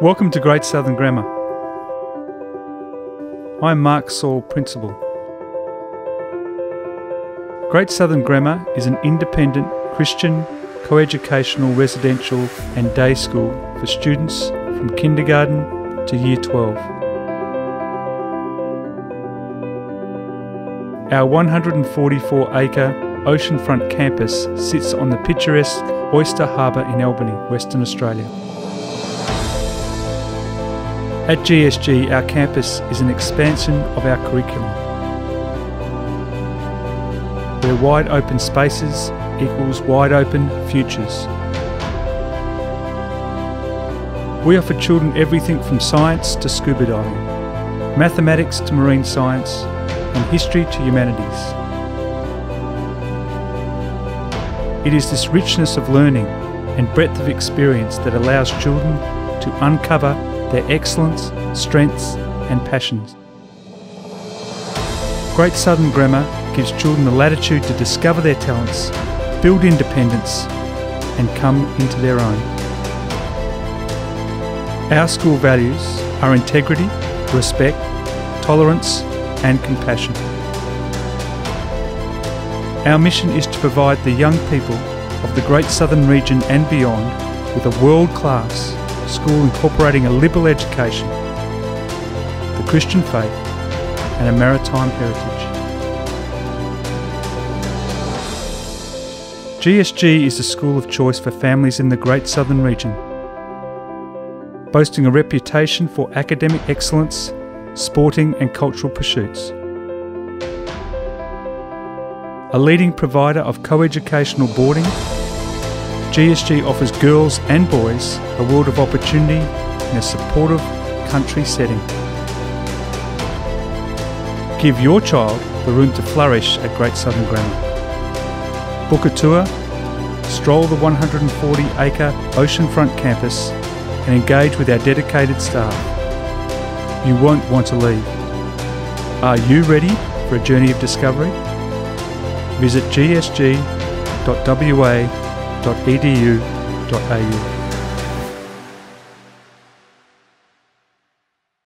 Welcome to Great Southern Grammar. I'm Mark Saul, Principal. Great Southern Grammar is an independent Christian co-educational, residential and day school for students from kindergarten to year 12. Our 144 acre oceanfront campus sits on the picturesque Oyster Harbour in Albany, Western Australia. At GSG, our campus is an expansion of our curriculum, where wide open spaces equals wide open futures. We offer children everything from science to scuba diving, mathematics to marine science, and history to humanities. It is this richness of learning and breadth of experience that allows children to uncover their excellence, strengths, and passions. Great Southern Grammar gives children the latitude to discover their talents, build independence, and come into their own. Our school values are integrity, respect, tolerance, and compassion. Our mission is to provide the young people of the Great Southern region and beyond with a world class school incorporating a liberal education, the Christian faith, and a maritime heritage. GSG is the school of choice for families in the Great Southern region, boasting a reputation for academic excellence, sporting and cultural pursuits. A leading provider of co-educational boarding, GSG offers girls and boys a world of opportunity in a supportive country setting. Give your child the room to flourish at Great Southern Grammar. Book a tour, stroll the 140 acre oceanfront campus, and engage with our dedicated staff. You won't want to leave. Are you ready for a journey of discovery? Visit gsg.wa.edu.au.